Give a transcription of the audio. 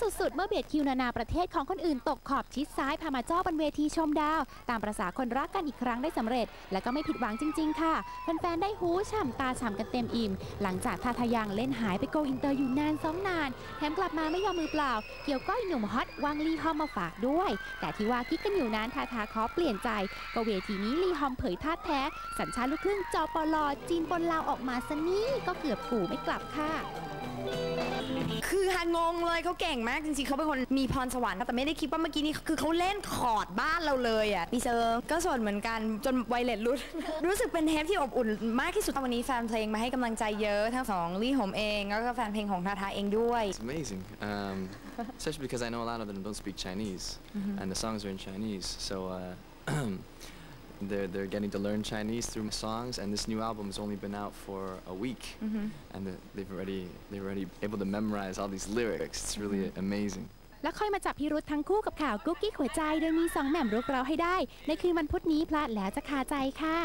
สุดๆ เมื่อเบียดคิวนานาประเทศของคนอื่นตกขอบชิดซ้ายพามาจ้อบนเวทีชมดาว ตามประสาคนรักกันอีกครั้งได้สำเร็จ และก็ไม่ผิดหวังจริง ๆ ค่ะแฟนๆได้หูฉ่ำตาฉ่ำกันเต็มอิ่ม หลังจากทาทายังเล่นหายไปโกอินเตอร์อยู่นานสองนาน แถมกลับมาไม่ยอมมือเปล่า เกี่ยวก้อยหนุ่มฮอตวังลีฮอมมาฝากด้วย แต่ที่ว่ากิ๊กกันอยู่นั้นทาทาขอเปลี่ยนใจก็เวทีนี้ลีฮอมเผยธาตุแท้สัญชาติลูกครึ่งจอปลอจีนปนลาวออกมาซะนี่ก็เกือบกู่ไม่กลับค่ะ คือฮางงเลยเขาเก่งมากจริงๆเขาเป็นคนมีพรสวรรค์แต่ไม่ได้คิดว่าเมื่อกี้นี้คือเขาเล่นคอร์ดบ้านเราเลยอะมีเซอร์ก็ส่วนเหมือนกันจนไวเลตรุด รู้สึกเป็นเทปที่อบอุ่นมากที่สุดวันนี้แฟนเพลงมาให้กำลังใจเยอะทั้งสองลี่หอมเองแล้วก็แฟนเพลงของทาทาเองด้วย It's amazing, um, especially because I know a lot of them don't speak Chinese, and the songs are in Chinese. So uh, they're they're getting to learn Chinese through songs. And this new album has only been out for a week, and the, they've already they're already able to memorize all these lyrics. It's really amazing. แล้วค่อยมาจับพิรุธทั้งคู่กับข่าวกุ๊กกิ๊กหัวใจ โดยมีสองแหม่มรุกเราให้ได้ ในคืนวันพุธนี้พลาดแล้วจะคาใจค่ะ